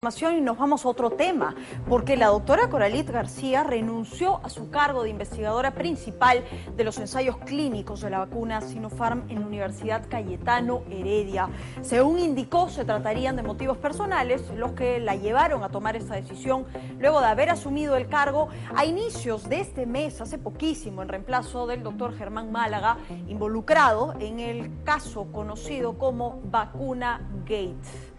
Y nos vamos a otro tema, porque la doctora Coralit García renunció a su cargo de investigadora principal de los ensayos clínicos de la vacuna Sinopharm en la Universidad Cayetano Heredia. Según indicó, se tratarían de motivos personales los que la llevaron a tomar esta decisión luego de haber asumido el cargo a inicios de este mes, hace poquísimo, en reemplazo del doctor Germán Málaga, involucrado en el caso conocido como Vacuna Gate.